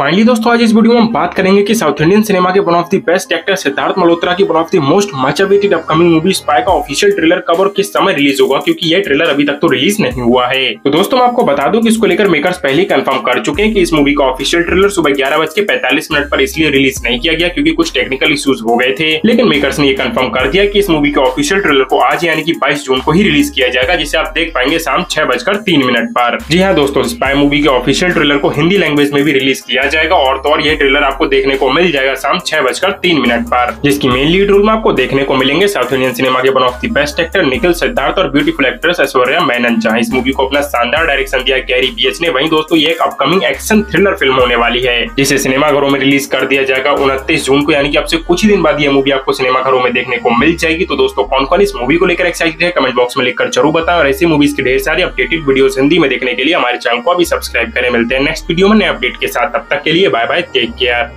Finally दोस्तों, आज इस वीडियो में हम बात करेंगे कि साउथ इंडियन सिनेमा के one of the best actor Siddharth Malhotra की one of the most much awaited upcoming movie spy का ऑफिशियल ट्रेलर कब और किस समय रिलीज़ होगा, क्योंकि ये ट्रेलर अभी तक तो रिलीज़ नहीं हुआ है। तो दोस्तों, मैं आपको बता दूँ कि इसको लेकर मेकर्स पहले कंफर्म कर चुके हैं कि इस मूवी का ऑफिशियल ट्रेलर सुबह ग्यारह बज के पैंतालीस मिनट पर इसलिए रिलीज़ नहीं किया गया, क्योंकि कुछ टेक्निकल इश्यूज़ हो गए थे। लेकिन मेकर्स ने यह कंफर्म कर दिया कि इस मूवी के ऑफिशियल ट्रेलर को आज यानी कि बाईस जून को ही रिलीज़ किया जाएगा, जिसे आप देख पाएँगे शाम छह बजकर तीन मिनट पर। जी हाँ दोस्तों स्पाई मूवी के ऑफिशियल ट्रेलर को हिंदी लैंग्वेज में भी रिलीज़ किया जाएगा और तो और ये ट्रेलर आपको देखने को मिल जाएगा शाम छह बजकर तीन मिनट पर, जिसकी मेन लीड रोल में आपको देखने को मिलेंगे साउथ इंडियन सिनेमा के one of the best actor Nikhil Siddharth और ब्यूटीफुल एक्ट्रेस ऐश्वर्या मैनन जहाँ इस मूवी को अपना शानदार डायरेक्शन दिया कैरी बीएच ने, वही दोस्तों ये एक अपकमिंग एक्शन थ्रिलर फ़िल्म होने वाली है, जिसे सिनेमाघरों में रिलीज़ कर दिया जाएगा उनतीस जून को, यानी कि अब से कुछ ही दिन बाद ये मूवी आपको सिनेमाघरों में देखने को मिल जाएगी। तो दोस्तों, कौन कौन इस मूवी को लेकर एक्साइटेड है कमेंट बॉक्स में लिखकर ज़रूर बताएँ और ऐसी मूवीज़ की ढेर सारी अपडेटेड वीडियो हिंदी में देखने के लिए हमारे चैनल को अभी सब्सक्राइब करें। मिलते हैं नेक्स्ट वीडियो में नए अपडेट के साथ। तब तक के लिए बाय बाय टेक केयर